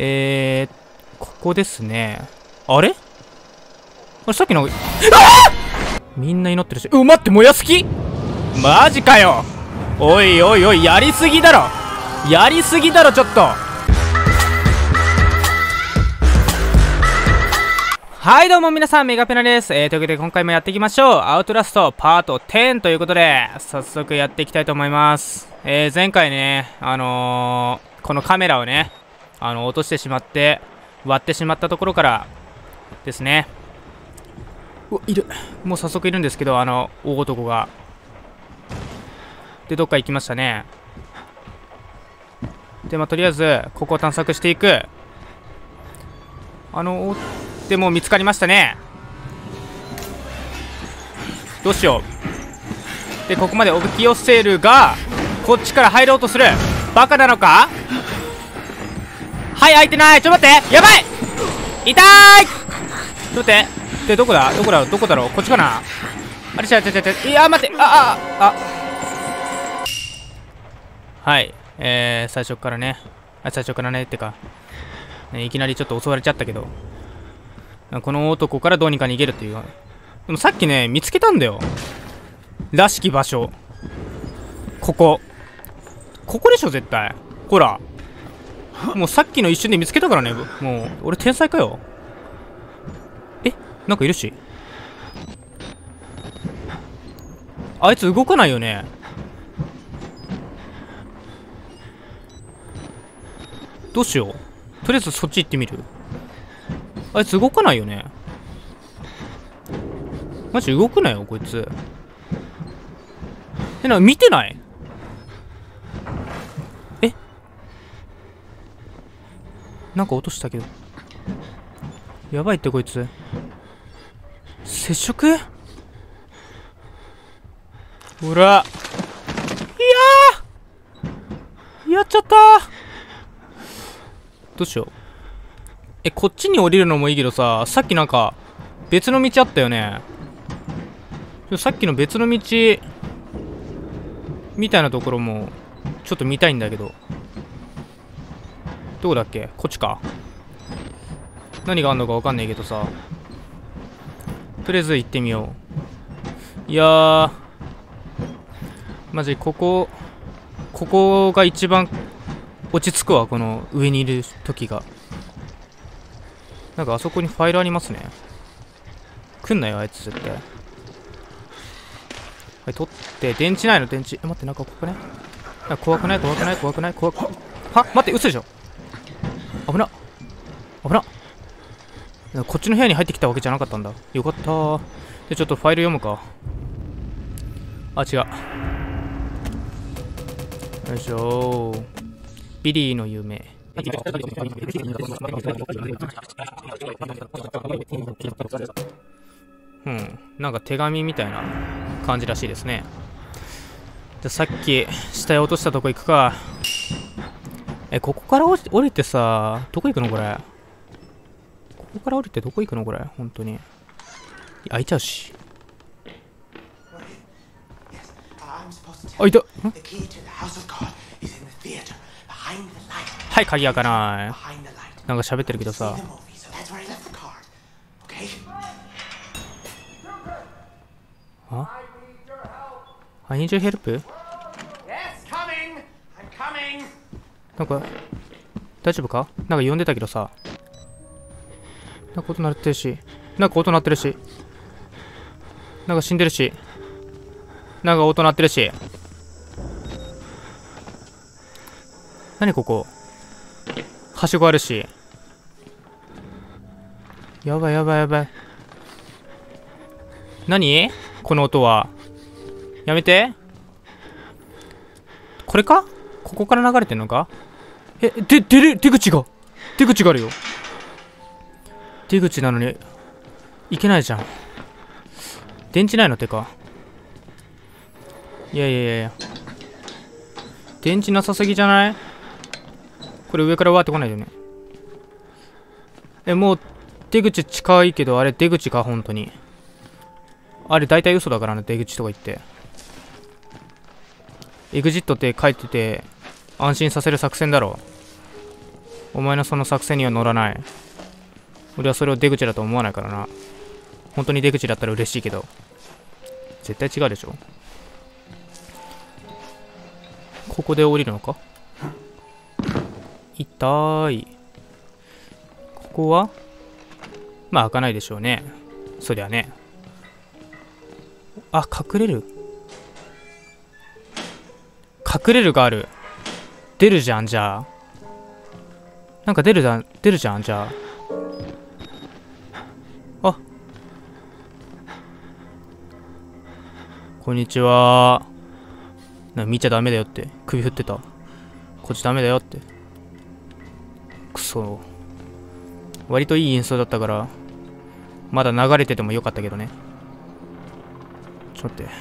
えー、ここですね。あれ？あれさっきの、あみんな祈ってるし。う、待って、燃やす気マジかよおいおいおい、やりすぎだろやりすぎだろ、ちょっとはい、どうも皆さん、メガペナです。えー、というわけで今回もやっていきましょう。アウトラストパート10ということで、早速やっていきたいと思います。えー、前回ね、あのー、このカメラをね、あの、落としてしまって、割ってしまったところからですね。うわ、いる。もう早速いるんですけど、あの、大男が。で、どっか行きましたね。で、まあ、とりあえず、ここを探索していく。あの、おでも見つかりましたね。どうしよう。で、ここまでおびき寄せるが、こっちから入ろうとする。バカなのか？はい、開いてない。ちょっと待って。やばい痛いちょっと待って。で、どこだ？どこだ？どこだろう？こっちかな？あれ違う違う違う違う。いや、待って。あ、あ、あ。はい。えー、最初からね。あ、最初からね。ってか、ね、いきなりちょっと襲われちゃったけど。この男からどうにか逃げるっていう。でもさっきね、見つけたんだよ。らしき場所。ここ。ここでしょ、絶対。ほら。もうさっきの一瞬で見つけたからね。もう、俺天才かよ。え？なんかいるし。あいつ動かないよね。どうしよう。とりあえずそっち行ってみる。あいつ動かないよね。マジ動くなよ、こいつ。え、な、見てない？なんか落としたけど。やばいってこいつ。接触？ほら。いややっちゃったどうしよう。え、こっちに降りるのもいいけどさ、さっきなんか、別の道あったよね。さっきの別の道、みたいなところも、ちょっと見たいんだけど。どこだっけ？こっちか。何があんのかわかんないけどさ。とりあえず行ってみよう。いやー、マジここ、ここが一番落ち着くわ、この上にいる時が。なんかあそこにファイルありますね。来んなよ、あいつ絶対。はい、取って、電池ないの、電池。え、待って、なんかここね。なんか怖くない？怖くない？怖くない？怖くは？待って、嘘でしょ。危な。こっちの部屋に入ってきたわけじゃなかったんだ。よかったで、ちょっとファイル読むか。あ、違う。よいしょビリーの夢。うん、なんか手紙みたいな感じらしいですね。じゃさっき下へ落としたとこ行くか。え、ここから降りてさ、どこ行くのこれ？ここから降りてどこ行くのこれ？本当に。開いちゃうし。あ、いた。ん？はい、鍵開かない。なんか喋ってるけどさ。あ ?I need your help? なんか、大丈夫か？なんか呼んでたけどさ。なんか音鳴ってるし。なんか音鳴ってるし。なんか死んでるし。なんか音鳴ってるし。何ここはしごあるし。やばいやばいやばい。何？この音は。やめて。これか？ここから流れてんのか？え、で、出る、出口が。出口があるよ。出口なのに、いけないじゃん。電池ないの？てか。いやいやいやいや。電池なさすぎじゃない？これ上からわーってこないよね。え、もう出口近いけど、あれ出口か、本当に。あれ大体嘘だからね、出口とか言って。エグジットって書いてて、安心させる作戦だろ。お前のその作戦には乗らない俺はそれを出口だと思わないからな。本当に出口だったら嬉しいけど。絶対違うでしょ。ここで降りるのか？痛い。ここは？まあ開かないでしょうね。そりゃね。あ隠れる？隠れるがある。出るじゃんじゃあ。なんか出るじゃん出るじゃんじゃあ。こんにちは。な見ちゃダメだよって。首振ってた。こっちダメだよって。くそ。割といい演奏だったからまだ流れててもよかったけどね。ちょっと待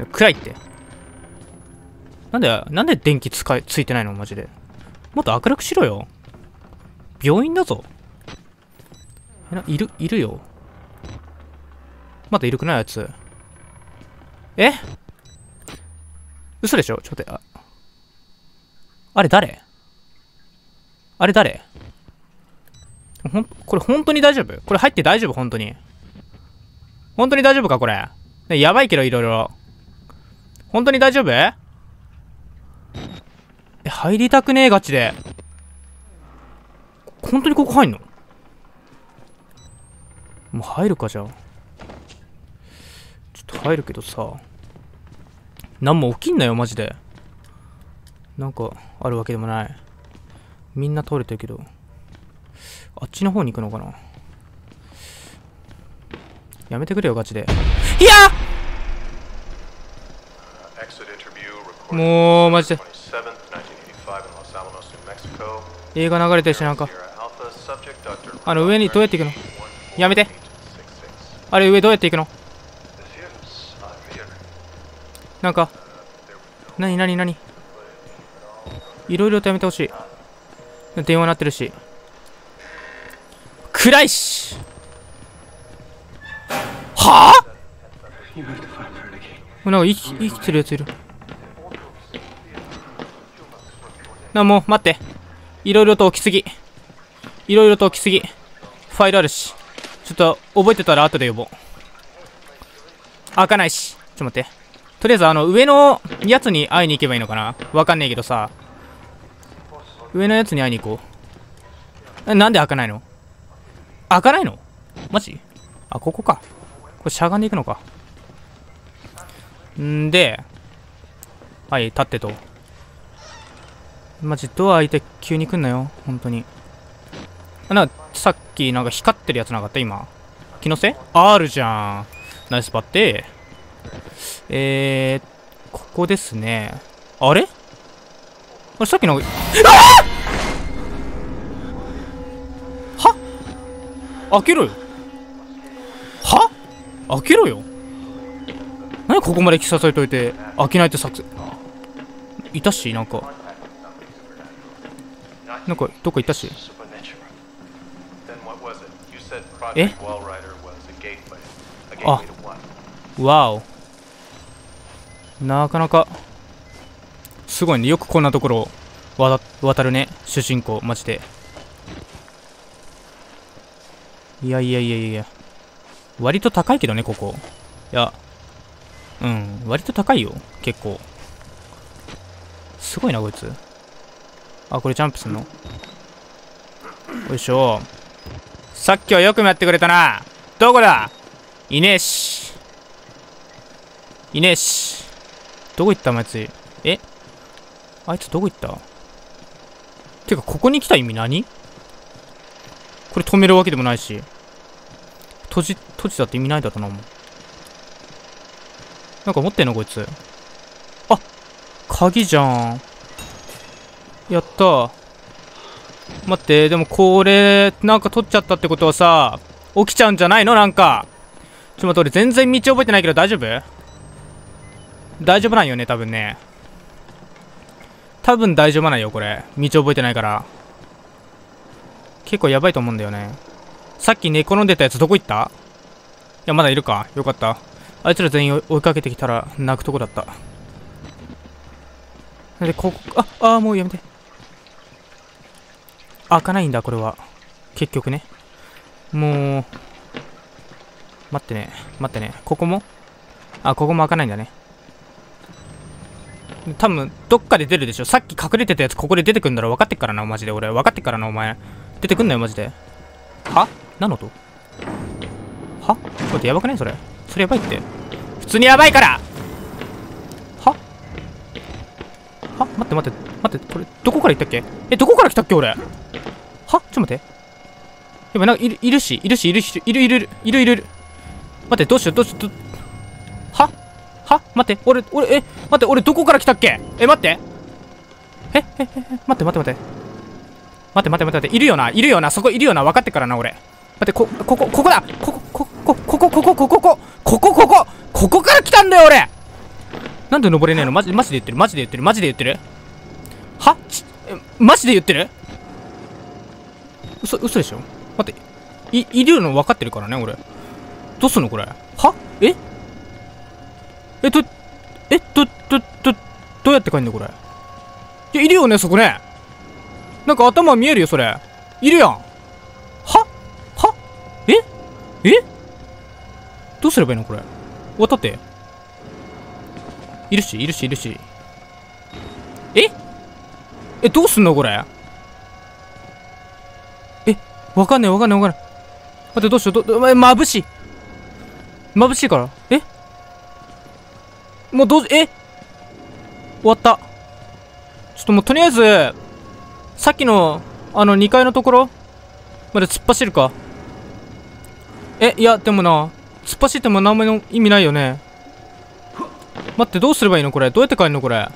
って。暗いって。なんでなんで電気使いついてないの？マジで。もっと明るくしろよ。病院だぞ。いるいるよ。まだいるくない？やつ。え？嘘でしょ？ちょっとああれ誰？あれ誰？ほん、これ本当に大丈夫？これ入って大丈夫？本当に？本当に大丈夫か？これ？ね、やばいけど、いろいろ。本当に大丈夫？え、入りたくねえ、ガチで。本当にここ入んの？もう入るか、じゃあ。ちょっと入るけどさ。何も起きんなよ、マジで。なんか、あるわけでもない。みんな通れてるけど。あっちの方に行くのかな。やめてくれよガチで。いや！もうマジで。映画流れてるしなんか。あの上にどうやって行くの？やめて。あれ上どうやって行くの？なんかなになになにいろいろとやめてほしい。電話鳴ってるし。暗いし。はあ？なんか生き生きてるやついる。なもう待って。いろいろと起きすぎ。いろいろと起きすぎ。ファイルあるし。ちょっと覚えてたら後で呼ぼう。開かないし。ちょっと待って。とりあえずあの上のやつに会いに行けばいいのかな？わかんねえけどさ上のやつに会いに行こうなんで開かないの？開かないの？マジ？あ、ここか。これしゃがんでいくのか。んで、はい、立ってと。マジドア開いて急に来んなよ。本当にあ。なんか、さっきなんか光ってるやつなかった？今。気のせい？あるじゃん。ナイスパって。えー、ここですね。あれ？あれさっきの、あ開けろよ。は？開けろよ。何ここまで来させといて開けないって作戦？いたし？なんか。なんかどっかいたし？え？あ。わおなかなかすごいねよくこんなところを渡るね主人公マジでいやいやいやいや割と高いけどね、ここ。いや、うん、割と高いよ、結構。すごいな、こいつ。あ、これジャンプすんの？よいしょ。さっきはよくもやってくれたな。どこだ？いねえし。いねえし。どこ行ったお前つえ？あいつどこ行った？てか、ここに来た意味何？これ止めるわけでもないし。閉じ、閉じたって意味ないだろうな、もう。なんか持ってんの？こいつ。あ鍵じゃん。やった。待って、でもこれ、なんか取っちゃったってことはさ、起きちゃうんじゃないの？なんか。ちょっと待って、俺全然道覚えてないけど大丈夫？大丈夫なんよね、多分ね。多分大丈夫なんよ、これ。道覚えてないから。結構やばいと思うんだよね。さっき寝転んでたやつどこ行った？いや、まだいるか。よかった。あいつら全員追いかけてきたら泣くとこだった。で、ここ、あ、ああ、もうやめて。開かないんだこれは結局ねもう待ってね待ってねここも？あここも開かないんだね多分どっかで出るでしょ。さっき隠れてたやつここで出てくんだろ。分かってっからなマジで。俺分かってっからなお前。出てくんなよマジで。は？何の音？は？これってやばくない？それ。それやばいって。普通にやばいから！は？は？待って待って。待ってこれどこから行ったっけ？えどこから来たっけ俺？は？ちょっと待って。やばいなんかいるいるしいるしいるしいるいるいるいるいる。いる待ってどうしようどうしようど待って俺俺え待って俺どこから来たっけ？え待って。えええ待って待って待って。待って待って待っているよな？いるよな？そこいるよな？分かってからな俺。待ってこここここだ！ここここここここここここここここここから来たんだよ俺！なんで登れねえの？マジマジで言ってる？マジで言ってる？マジで言ってる？は？ちマジで言ってる？嘘嘘でしょ？待っていいるの分かってるからね俺。どうすんのこれ？は？え？えどえどどどどうやって帰んのこれ？いやいるよねそこね。なんか頭見えるよそれ。いるやん。は？は？え？え？どうすればいいのこれ？渡って。いるしいるしいるし。え？えどうすんのこれ？えわかんねえわかんねえわかんねえ待ってどうしよう。どどえ眩しい。眩しいから。もうどうえ？終わった。ちょっともうとりあえずさっきのあの2階のところまで突っ走るか。えいやでもな突っ走っても何も意味ないよね。待ってどうすればいいの？これ。どうやって帰るの？これ。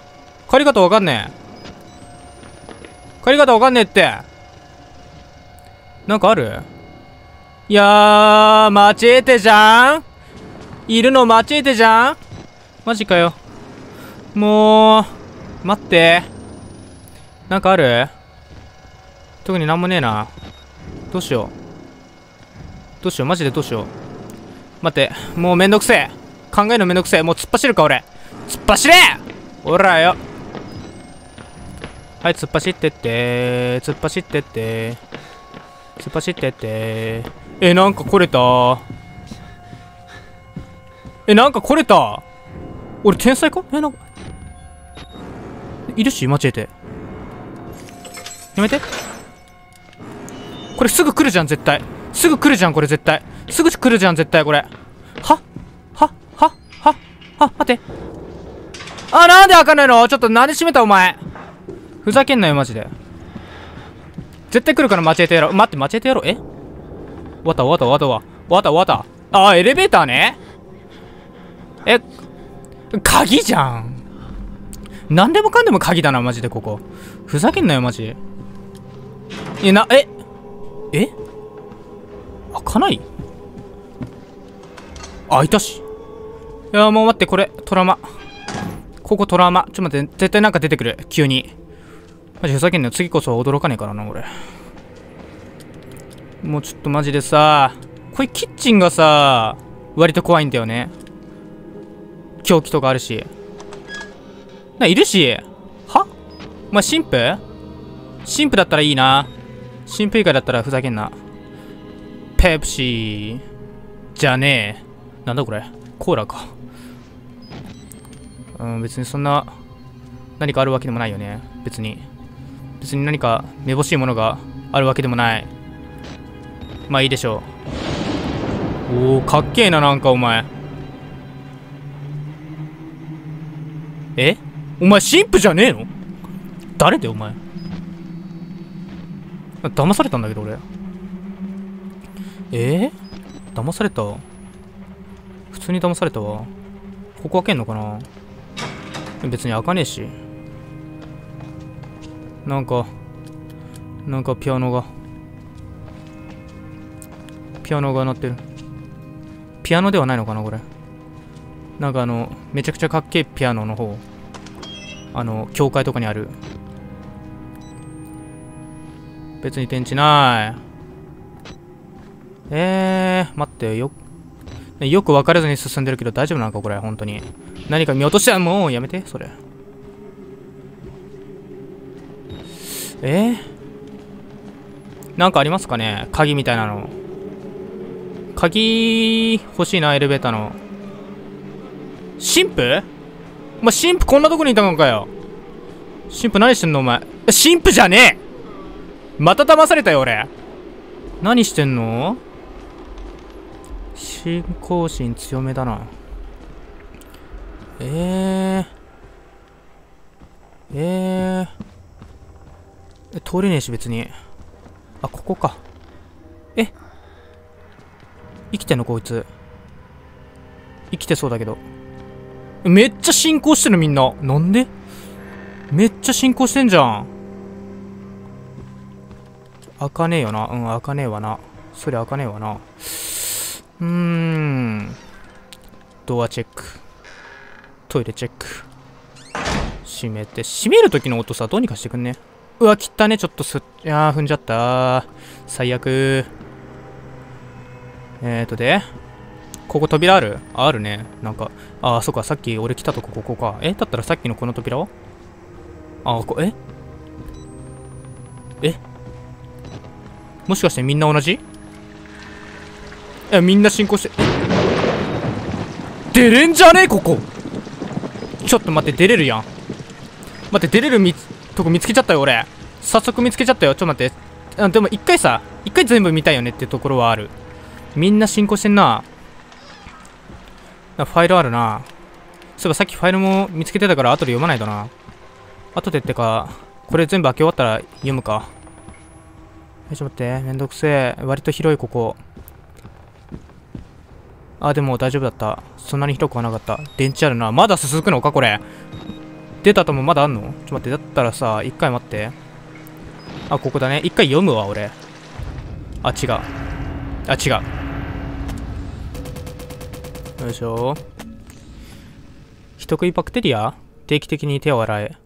帰り方わかんねえ。帰り方わかんねえって。なんかある？いやーマチエテじゃん。いるのマチエテじゃん。マジかよ。もう待って。なんかある？特になんもねえな。どうしよう。どうしよう。マジでどうしよう。待って。もうめんどくせえ。考えのめんどくせえ。もう突っ走るか俺。突っ走れ！ほらよ。はい突っ走ってって。突っ走ってって。突っ走ってって。えなんか来れた。えなんか来れた。俺天才か？えなんか。いるし間違えて。やめて。これすぐ来るじゃん絶対。すぐ来るじゃんこれ絶対。すぐ来るじゃん絶対これ。は？は？は？は？は？待って。あなんで開かないの？ちょっと何で閉めたお前。ふざけんなよマジで。絶対来るから間違えてやろう。待って間違えてやろう？え？終わった終わった終わった終わった。終わったああエレベーターね。え鍵じゃん。何でもかんでも鍵だなマジでここ。ふざけんなよマジ。いやなえ？え？開かない？開いたし。いやもう待ってこれトラウマ。ここトラウマ。ちょっと待って絶対なんか出てくる。急に。マジふざけんなよ。次こそは驚かねえからな俺。もうちょっとマジでさこれキッチンがさ割と怖いんだよね。凶器とかあるし。ないるし。は？お前神父？神父だったらいいな。神父以外だったらふざけんな。ペプシー。じゃねえ。なんだこれ？コーラか。うん別にそんな何かあるわけでもないよね。別に。別に何かめぼしいものがあるわけでもない。まあいいでしょう。おおかっけえななんかお前。え？お前神父じゃねえの？誰でお前？騙されたんだけど俺。え？ー、騙された？普通に騙されたわ。ここ開けんのかな？別に開かねえし。なんかなんかピアノが。ピアノが鳴ってる。ピアノではないのかなこれ？なんかあのめちゃくちゃかっけえピアノの方あの教会とかにある。別に天地ない。えー、待ってよよく分からずに進んでるけど大丈夫なのかこれ本当に。何か見落としたらもうやめてそれ。えー、なんかありますかね？鍵みたいなの。鍵欲しいなエレベーターの。神父？お前神父こんなとこにいたのかよ。神父何してんのお前？神父じゃねえ！また騙されたよ俺。何してんの？信仰心強めだな。えー、えー、通れねえし別に。あここか。え？生きてんのこいつ。生きてそうだけど。めっちゃ進行してるみんな。なんで？めっちゃ進行してんじゃん。開かねえよな。うん開かねえわな。それ開かねえわな。うーん。ドアチェック。トイレチェック。閉めて。閉める時の音さどうにかしてくんね。うわ切ったね。ちょっとすいやー踏んじゃった。最悪。えーとで。ここ扉ある？あるね。なんかああそっかさっき俺来たとこここか。え？だったらさっきのこの扉は？ああこえ？え？もしかしてみんな同じ？えみんな進行して。出れんじゃねえ？ここ。ちょっと待って出れるやん。待って出れるみとこ見つけちゃったよ俺。早速見つけちゃったよ。ちょっと待って。あでも一回さ一回全部見たいよねってところはある。みんな進行してんな。ファイルあるな。そういえばさっきファイルも見つけてたから後で読まないとな。後でってかこれ全部開け終わったら読むか。えちょっと待って。めんどくせえ。割と広いここ。あでも大丈夫だった。そんなに広くはなかった。電池あるな。まだ続くのかこれ。出たともまだあんの？ちょっと待って。だったらさ一回待って。あここだね。一回読むわ俺。あ違う。あ違う。よいしょ。人食いバクテリア？定期的に手を洗え。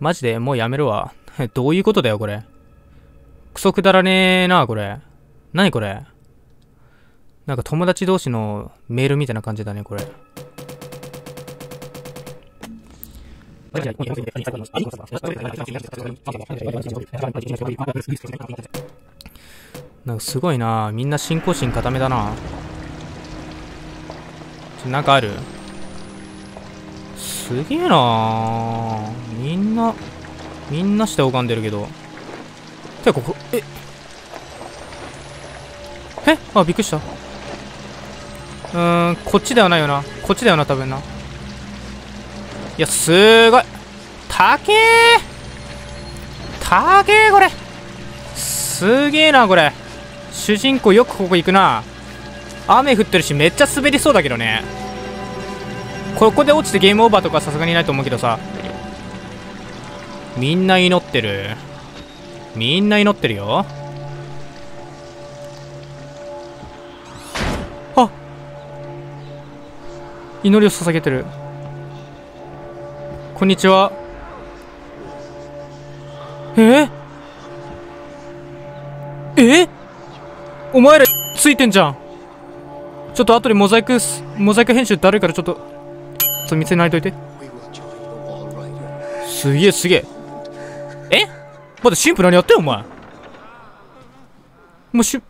マジで？もうやめるわ。どういうことだよこれ。クソくだらねえなこれ。何これ？なんか友達同士のメールみたいな感じだねこれ。なんかすごいな。みんな信仰心固めだな。なんかある？すげえなみんなみんなして拝んでるけど。てかここえ？え？あびっくりした。うーんこっちではないよな。こっちだよな多分な。いやすごい。たけーたけーこれ。すげえなこれ。主人公よくここ行くな。雨降ってるしめっちゃ滑りそうだけどね。ここで落ちてゲームオーバーとかさすがにないと思うけどさ。みんな祈ってる。みんな祈ってるよ。あ祈りを捧げてる。こんにちは。え？え？お前らついてんじゃん。ちょっと後でモザイク、モザイク編集だるいからちょっと、ちょっと見せないといて。すげえすげえ。え？まだシンプルにやってんお前。もし、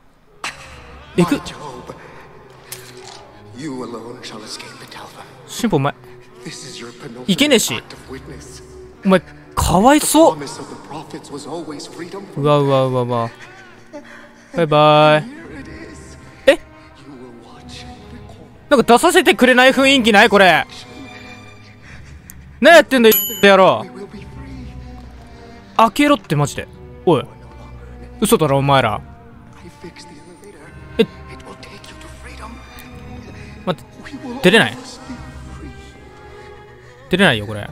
行く。シンプルお前、行けねえし。お前、かわいそう。うわうわわわ。バイバイ。なんか出させてくれない雰囲気ない？これ。何やってんだよ。やろ We will be free. 開けろってマジで。おい。嘘だろお前ら。I fixed the elevator. It- It will take you to freedom. 待って出れない？出れないよこれ。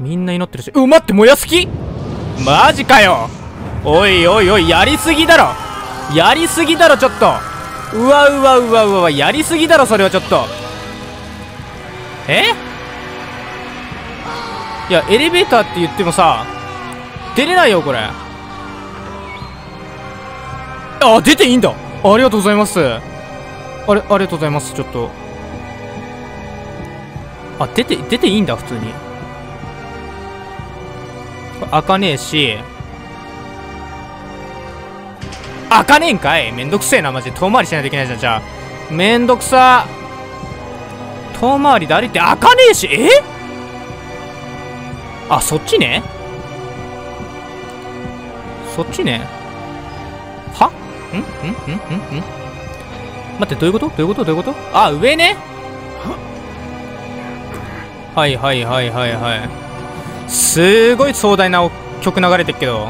みんな祈ってるし。う待って燃やす気マジかよ。おいおいおいやりすぎだろ。やりすぎだろちょっと。うわうわうわうわやりすぎだろそれはちょっと。え？いやエレベーターって言ってもさ出れないよこれ。あ出ていいんだ。ありがとうございます。あれありがとうございます。ちょっと。あ出て出ていいんだ普通に。開かねえし。開かねえんかい？めんどくせえなマジで遠回りしないといけないじゃん。じゃあめんどくさ。遠回りで歩いて開かねえし。え？あそっちね。そっちね。は？んん？ん？ん？ん？ん？待ってどういうこと？どういうこと？どういうこと？あ上ね。はいはいはいはいはい。すごい壮大な曲流れてっけど。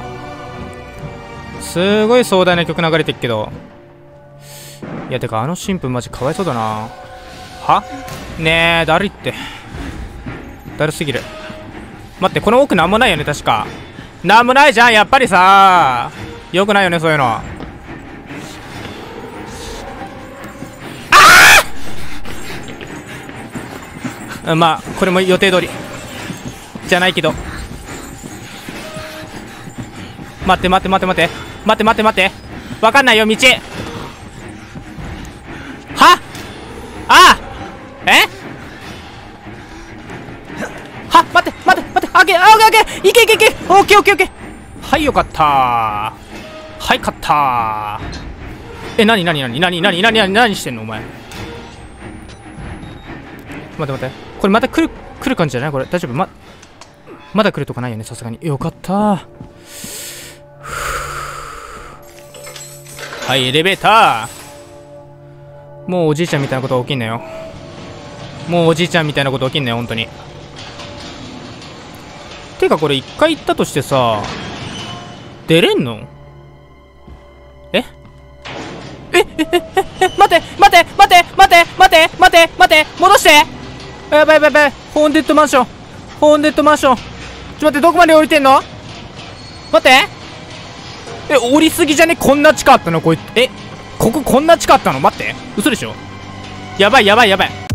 すごい壮大な曲流れてっけど。いやてかあの神父マジかわいそうだな。は？ねえだるいって。だるすぎる。待ってこの奥なんもないよね確か。なんもないじゃんやっぱりさ。よくないよねそういうの。あまあこれも予定通り。じゃないけど。待って待って待って待って。待って待って待って。わかんないよ道。は？あ？え？は？待って待って待って。あけあオッケーオッケーいけいけいけ。オッケーオッケーオッケーはいよかった。はい勝った。えなになになになになになになに何してんのお前。待って待って。これまた来る来る感じじゃない？これ。大丈夫？ままだ来るとかないよねさすがに。よかった。はいエレベーター。もうおじいちゃんみたいなこと起きんなよ。もうおじいちゃんみたいなこと起きんなよ本当に。てかこれ一回行ったとしてさ出れんの？え？えええええ待て待て待て待て待て待て待て戻して。やばいやばいやばいホーンデッドマンションホーンデッドマンション。ちょ待ってどこまで降りてんの？待って。え降りすぎじゃね？こんな近かったの？こいつ。えこここんな近かったの？待って。嘘でしょ？やばいやばいやばい。